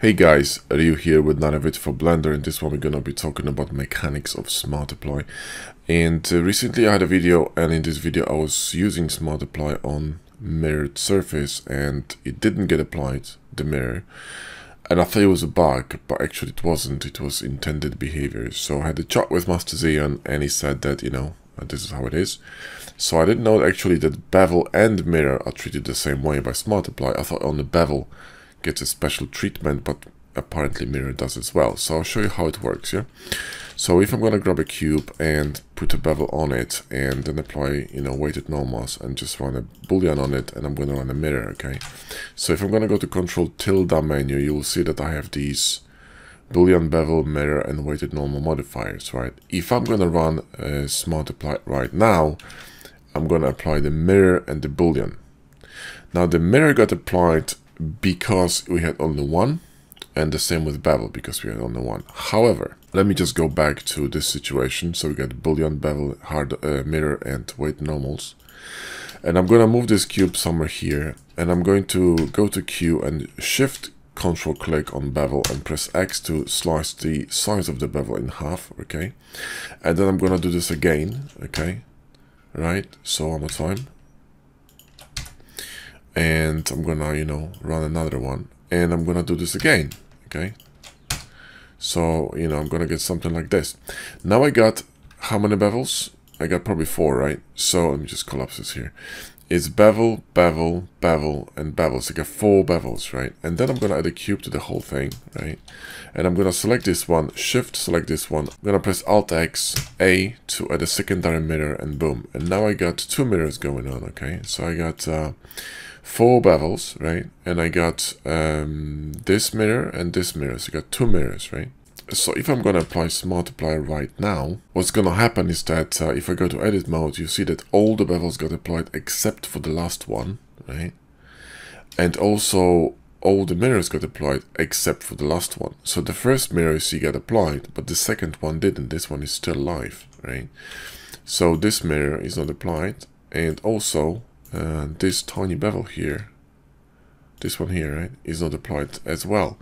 Hey guys, Ryu here with Nanavit for Blender. In this one we're gonna be talking about mechanics of Smart Apply. And uh, recently I had a video and in this video I was using Smart Apply on mirrored surface and it didn't get applied, the mirror. And I thought it was a bug, but actually it wasn't, it was intended behavior. So I had a chat with Master Xeon and he said that, you know, this is how it is. So I didn't know actually that bevel and mirror are treated the same way by Smart Apply. I thought on the bevel gets a special treatment, but apparently mirror does as well. So I'll show you how it works, yeah? So if I'm gonna grab a cube and put a bevel on it and then apply, you know, weighted normals and just run a boolean on it and I'm gonna run a mirror, okay? So if I'm gonna go to control tilde menu, you will see that I have these boolean bevel mirror and weighted normal modifiers right if i'm going to run a smart apply right now I'm going to apply the mirror and the boolean. Now the mirror got applied because we had only one and the same with bevel because we had only one. However, let me just go back to this situation. So we got boolean, bevel, hard uh, mirror and weight normals. And I'm going to move this cube somewhere here and I'm going to go to Q and shift control click on bevel and press X to slice the size of the bevel in half, okay? And then I'm gonna do this again, okay? right so one more time and I'm gonna you know run another one. And I'm gonna do this again okay? So you know I'm gonna get something like this. Now I got how many bevels? I got probably four right? So let me just collapse this here is bevel, bevel, bevel, and bevel. So I get four bevels, right? And then I'm going to add a cube to the whole thing, right? And I'm going to select this one, shift, select this one. I'm going to press Alt X, A to add a secondary mirror, and boom. And now I got two mirrors going on, okay? So I got uh, four bevels, right? And I got um, this mirror and this mirror. So I got two mirrors, right? So if I'm going to apply Smartply right now, what's going to happen is that uh, if I go to edit mode, you see that all the bevels got applied except for the last one, right? And also all the mirrors got applied except for the last one. So the first mirror you see got applied, but the second one didn't. This one is still live, right? So this mirror is not applied. And also uh, this tiny bevel here, this one here, right, is not applied as well.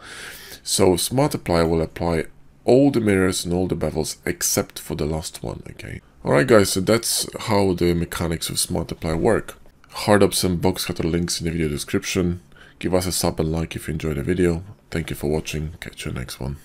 So Smartply will apply all the mirrors and all the bevels except for the last one, okay? Alright guys, so that's how the mechanics of Smartply work. HardOPS and Boxcutter links in the video description. Give us a sub and like if you enjoyed the video. Thank you for watching. Catch you next one.